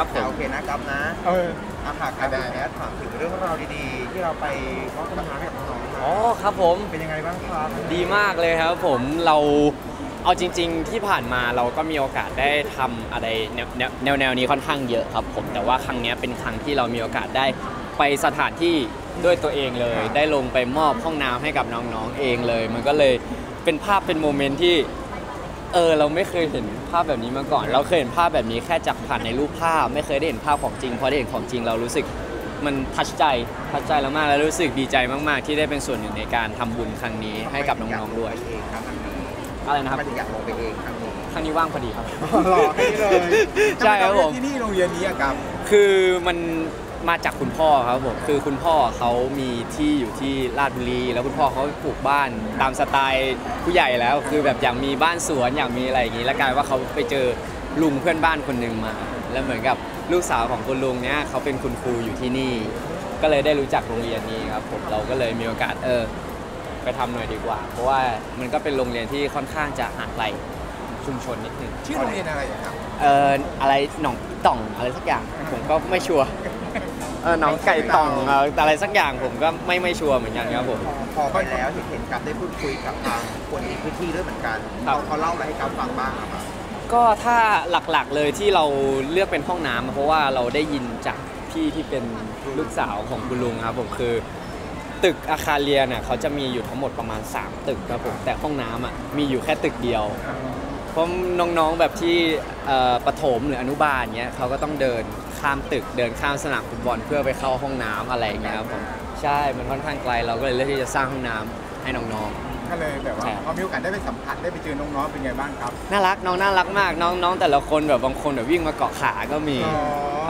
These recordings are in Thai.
ครับผม โอเคนะกับนะเอออาหารการแพ้ถามถึงเรื่องราวดีๆ ที่เราไปมอบปัญหาให้กับน้องๆมาอ๋อครับผม เป็นยังไงบ้างครับ ดีมากเลยครับผมเราเอาจริง ๆ ที่ผ่านมาเราก็มีโอกาสได้ทำอะไรแนวแนวแนวแนวนี้ค่อนข้างเยอะครับผมแต่ว่าครั้งเนี้ยเป็นครั้งที่เรามีโอกาสได้ไปสถานที่ด้วยตัวเองเลย ได้ลงไปมอบห้องน้ำให้กับน้องๆเองเลย มันก็เลยเป็นภาพเป็นโมเมนต์ที่ เออเราไม่เคยเห็นภาพแบบนี้มาก่อน เราเคยเห็นภาพแบบนี้แค่จากผ่านในรูปภาพ ไม่เคยได้เห็นภาพของจริงพอได้เห็นของจริงเรารู้สึกมันทัชใจทัชใจเรามากแล้วรู้สึกดีใจมากๆ ที่ได้เป็นส่วนหนึ่งในการทำบุญครั้งนี้ให้กับน้องๆด้วยเองครับอันนี้อะไรนะครับทำไมถึงอยากลงไปเองครั้งนี้ครั้งนี้ว่างพอดีครับรอให้เลยใช่ครับผม ที่นี่โรงเรียนนี้อะครับ คือมัน มาจากคุณพ่อครับผมคือคุณพ่อเขามีที่อยู่ที่ลาดบุรี แล้วคุณพ่อเขาปลูกบ้านตามสไตล์ผู้ใหญ่แล้ว คือแบบอยากมีบ้านสวนอยากมีอะไรอย่างนี้ แล้วกลายว่าเขาไปเจอลุงเพื่อนบ้านคนหนึ่งมา แล้วเหมือนกับลูกสาวของคุณลุงเนี้ยเขาเป็นคุณครูอยู่ที่นี่ ก็เลยได้รู้จักโรงเรียนนี้ครับผมเราก็เลยมีโอกาสเออไปทำหน่อยดีกว่า เพราะว่ามันก็เป็นโรงเรียนที่ค่อนข้างจะห่างไกลชุมชนนิดนึงชื่อโรงเรียนอะไรอะครับเอ่ออะไรหนองต่องอะไรสักอย่างผมก็ไม่ชัวร์ เออหนองไก่ต่องเอ่ออะไรสักอย่างผมก็ไม่ไม่ชัวร์เหมือนกันครับผม พอพอไปแล้วเห็นเห็นกับได้พูดคุยกับทางคนในพื้นที่ด้วยเหมือนกันครับ เขาเขาเล่าอะไรให้กับฟังบ้างอะครับก็ถ้าหลักๆเลยที่เราเลือกเป็นห้องน้ำเพราะว่าเราได้ยินจากพี่ที่เป็นลูกสาวของคุณลุงครับผมคือตึกอาคารเรียนเนี่ยเขาจะมีอยู่ทั้งหมดประมาณ 3 ตึกครับผมแต่ห้องน้ำอะมีอยู่แค่ตึกเดียว เพราะน้องๆแบบที่เอ่อประถมหรืออนุบาลเนี้ยเขาก็ต้องเดิน ข้ามตึกเดินข้ามสนามฟุตบอลเพื่อไปเข้าห้องน้ำอะไรอย่างเงี้ยครับผมใช่มันค่อนข้างไกลเราก็เลยเลือกที่จะสร้างห้องน้ำให้น้องก็เลยแบบว่าใช่พอมีโอกาสได้ไปสัมผัสได้ไปเจอน้องๆเป็นไงบ้างครับๆน่ารักน้องน่ารักมากน้องน้องแต่ละคนแบบบางคนแบบวิ่งมาเกาะขาก็มี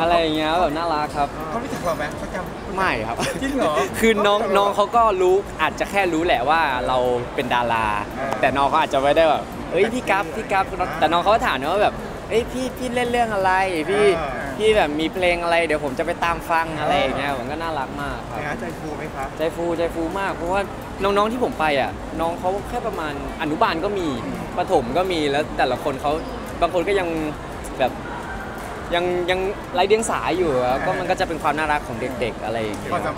อะไรอย่างเงี้ยแบบน่ารักครับเขารู้จักเราไหมเขาจำไม่ครับจริงเหรอคือน้องน้องเขาก็รู้อาจจะแค่รู้แหละว่าเราเป็นดารา แต่น้องเขาอาจจะไม่ได้แบบเอ้ยพี่กัฟพี่กัฟแต่น้องเขาก็ถามนะว่าแบบเอ้ยพี่พี่เล่นเรื่องอะไรพี่ พี่แบบมีเพลงอะไรเดี๋ยวผมจะไปตามฟังอะไรอย่างเงี้ยผมก็น่ารักมากครับนะใจฟูไหมครับ ใจฟูใจฟูมาก เพราะว่าน้องๆที่ผมไปอะน้องเขาแค่ประมาณอนุบาลก็มีประถมก็มีแล้วแต่ละคนเขาบางคนก็ยังแบบยังยังไร้เดียงสาอยู่อะก็มันก็จะเป็นความน่ารักของเด็ก ๆ อะไรอย่างเงี้ยพอสัม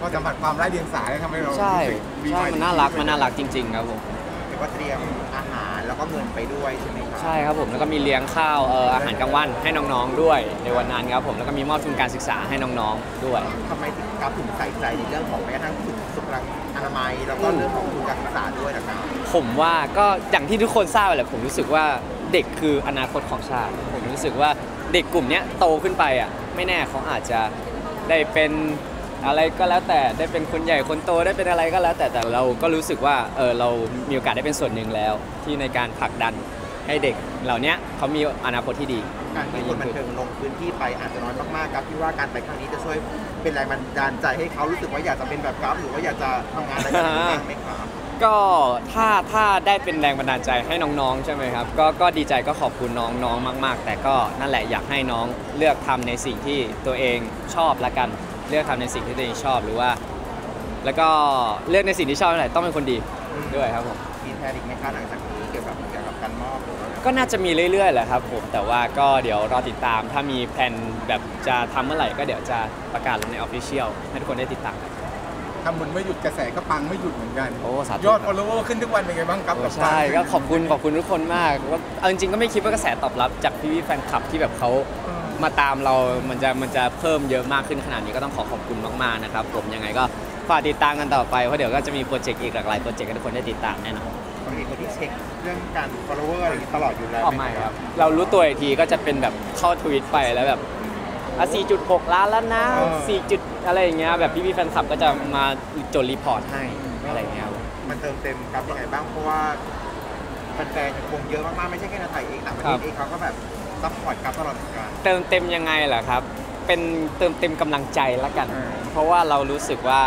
พอสัมผัสความไร้เดียงสาเนี่ยทำให้เราใช่รู้สึกดีใช่มันน่ารักมันน่ารักจริง ๆ ครับผม หรือว่าเตรียมอาหารแล้วก็เงินไปด้วยใช่ไหมครับ ใช่ครับผมแล้วก็มีเลี้ยงข้าวเอ่ออาหารกลางวันให้น้องๆด้วย ในวันนั้นครับผมแล้วก็มีมอบทุนการศึกษาให้น้องๆด้วย ทำไมถึงกับถึงใส่ใจในเรื่องของแม้กระทั่งสุขสุขอนามัยแล้วก็เรื่องของทุนการศึกษาด้วยนะครับผมว่าก็อย่างที่ทุกคนทราบแหละผมรู้สึกว่าเด็กคืออนาคตของชาติ ผมรู้สึกว่าเด็กกลุ่มเนี้ยโตขึ้นไปอะไม่แน่เขาอาจจะได้เป็น อะไรก็แล้วแต่ได้เป็นคนใหญ่คนโตได้เป็นอะไรก็แล้ว แต่แต่เราก็รู้สึกว่าเออเรามีโอกาสได้เป็นส่วนหนึ่งแล้ว ที่ในการผลักดันให้เด็กเหล่าเนี้ยเขามีอนาคตที่ดี การที่คนบันเทิงลงพื้นที่ไปอาจจะน้อยมากๆครับที่ว่าการไปครั้งนี้จะช่วยเป็นแรงบันดาลใจให้เขารู้สึกว่าอยากจะเป็นแบบกราฟหรือว่าอยากจะทำงานอะไรแบบนี้บ้างไหมครับก็ถ้าถ้าได้เป็นแรงบันดาลใจให้น้องๆ ใช่ไหมครับ ก็ก็ดีใจก็ขอบคุณน้องๆ มาก ๆ แต่ก็นั่นแหละอยากให้น้องเลือกทำในสิ่งที่ตัวเองชอบละกัน เลือกทำในสิ่งที่ตัวเองชอบหรือว่า แล้วก็เลือกในสิ่งที่ชอบนั่นแหละต้องเป็นคนดีด้วยครับผมมี plan อีกไหมคะหลังจากนี้เกี่ยวกับเกี่ยวกับการมอบหรือว่าก็น่าจะมีเรื่อยๆแหละครับผมแต่ว่าก็เดี๋ยวรอติดตาม ถ้ามีแผนแบบจะทำเมื่อไหร่ก็เดี๋ยวจะประกาศลงใน official ให้ทุกคนได้ติดตามกันทำบุญไม่หยุดกระแสก็ปังไม่หยุดเหมือนกัน โอ้สาธุ ยอดคฟรัอบลโล er ขึ้นทุกวันเป็นไงบ้างครับโอ้กับใช่ารก็ขอบคุณขอบคุณทุกคนมากว่าเอาจริงๆก็ไม่คิดว่ากระแสตอบรับจากพี่ๆแฟนคลับที่แบบเขาเออ มาตามเรามันจะมันจะเพิ่มเยอะมากขึ้นขนาดนี้ก็ต้องขอขอบคุณมากๆนะครับ ผมยังไงก็ฝากติดตามกันต่อไปเพราะเดี๋ยวก็จะมี project อีกหลากหลาย project ให้ทุกคนได้ติดตามแน่นอนปกติคนที่เช็คเรื่องการ follower อะไรอย่างนี้ตลอดอยู่แล้วออกมาครับ เรารู้ตัวอีกทีก็จะเป็นแบบเข้าทวิตไปแล้วแบบอะ4.6 ล้านแล้วนะ4จุดอะไรอย่างเงี้ยแบบพี่ๆแฟนคลับก็จะมาจด report ให้อะไรอย่างเงี้ยครับมันเติมเต็มครับยังไงบ้างเพราะว่าแฟนๆยังคงเยอะมากๆไม่ใช่แค่ในไทยเองต่างประเทศเองเขาก็แบบ support กับตลอดเหมือนกันเติมเต็มยังไงล่ะครับ เป็นเติมเต็มกำลังใจละกันเออเพราะว่าเรารู้สึกว่า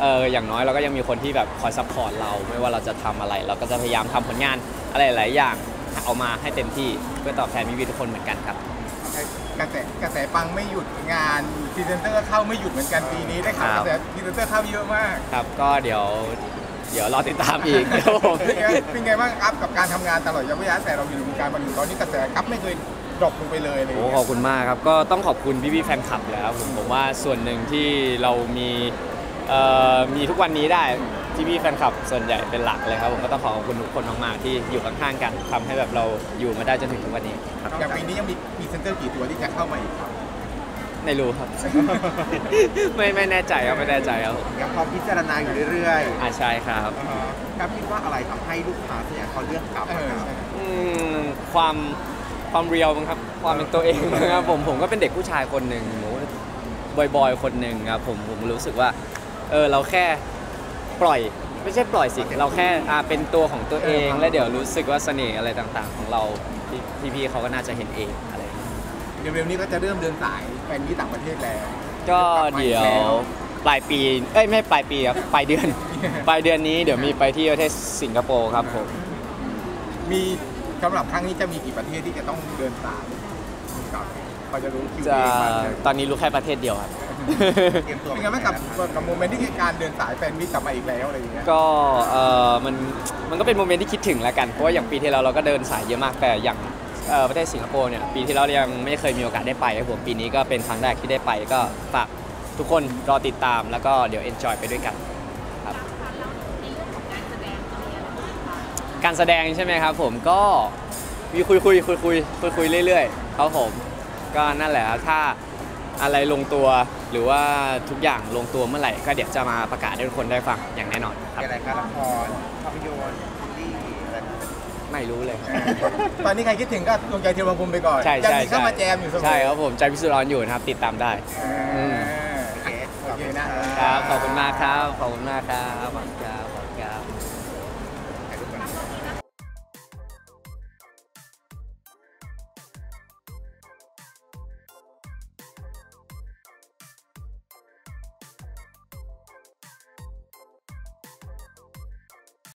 เอออย่างน้อยเราก็ยังมีคนที่แบบคอย support เรา ไม่ว่าเราจะทำอะไร เราก็จะพยายามทำผลงานอะไรหลายอย่างเอามาให้เต็มที่เพื่อตอบแทนพี่ๆทุกคนเหมือนกันครับกระแสกระแสปังไม่หยุดงานพรีเซนเตอร์เข้าไม่หยุดเหมือนกันปีนี้ได้ข่าวครักบระแสพรีเซนเตอร์เข้าเยอะมาก ครับก็เดี๋ยวเดี๋ยวรอติดตามอีกครับผมเป็นไงเป็นไงบ้างครับกับการทำงานตลอดระยะเวลาแต่เราอยู่ในวงการบันเทิงตอนนี้กระแสครับไม่เคย drop ลงไปเลยอะไรอย่างโอ้เงี้ย ขอบคุณมากครับ ก็ต้องขอบคุณพี่ๆแฟนคลับแล้วผมผมว่าส่วนหนึ่งที่เรามีเอ่อมีทุกวันนี้ได้ที่พี่แฟนคลับส่วนใหญ่เป็นหลักเลยครับผมก็ต้องขอขอบคุณทุกคนมากๆที่อยู่ข้างๆกันทำให้แบบเราอยู่มาได้จนถึงทุกวันนี้ครับอย่างปีนี้ยังมีพรีเซนเตอร์กี่ตัวที่จะเข้ามาอีกครับ ไม่รู้ครับ ไม่ไม่แน่ใจครับไม่แน่ใจครับผมยังพร้อมพิจารณาอยู่เรื่อยอ่าใช่ครับ ๆกับคิดว่าอะไรทำให้ลูกค้าส่วนใหญ่เขาเลือกกลับเอมาอครับใช่อืมความ ความเรียวมั้งครับ ความเป็นตัวเองนะครับผมผมก็เป็นเด็กผู้ชายคนหนึ่งหนูบอยๆคนหนึ่งครับผมผมรู้สึกว่าเออเราแค่ปล่อยไม่ใช่ปล่อยสิเราแค่อ่าเป็นตัวของตัวเอง แล้วเดี๋ยวรู้สึกว่าเสน่ห์อะไรต่างๆ ของเราที่พี่ๆเขาก็น่าจะเห็นเองอะไรอย่างเงี้ยเร็วๆนี้ก็จะเริ่มเดินสายแฟนที่ต่างประเทศแล้ว ก็เดี๋ยวปลายปีเอ้ยไม่ปลายปีครับปลายเดือนปลายเดือนนี้เดี๋ยวมีไปที่ประเทศสิงคโปร์ครับผมมี สำหรับครั้งนี้จะมีกี่ประเทศที่จะต้องเดินสายครับพอจะรู้คิวจะเองบ้างไหมตอนนี้รู้แค่ประเทศเดียวครับ เตรียมตัวเป็นไงบ้างกับกับ moment ที่การเดินสาย fan meet กลับมาอีกแล้วอะไรอย่างเงี้ยก็เออมันมันก็เป็น moment ที่คิดถึงแล้วกันเพราะว่าอย่างปีที่แล้วเราก็เดินสายเยอะมากแต่อย่างเอ่อประเทศสิงคโปร์เนี่ยปีที่แล้วยังไม่เคยมีโอกาสได้ไปครับผมปีนี้ก็เป็นครั้งแรกที่ได้ไปก็ฝากทุกคนรอติดตามแล้วก็เดี๋ยว enjoy ไปด้วยกันครับ การแสดงใช่ไหมครับผมก็มีคุยคุยคุยคุยคุยคุยเรื่อยๆครับผมก็นั่นแหละครับถ้าอะไรลงตัวหรือว่าทุกอย่างลงตัวเมื่อไหร่ ก็เดี๋ยวจะมาประกาศให้ทุกคนได้ฟังอย่างแน่นอนครับอะไรคะละครภาพยนตร์ซีรีส์อะไรนะไม่รู้เลย ตอนนี้ใครคิดถึงก็ดวงใจเทวภูมิไปก่อนใช่ยังใช่มีเข้ามาแจมอยู่เสมอใช่ครับผมใจพิสุทธิ์ร้อนอยู่นะครับ ติดตามได้เออมโอเคโอเคนะครับขอบคุณมากครับขอบคุณมากครับขอบคุณครับ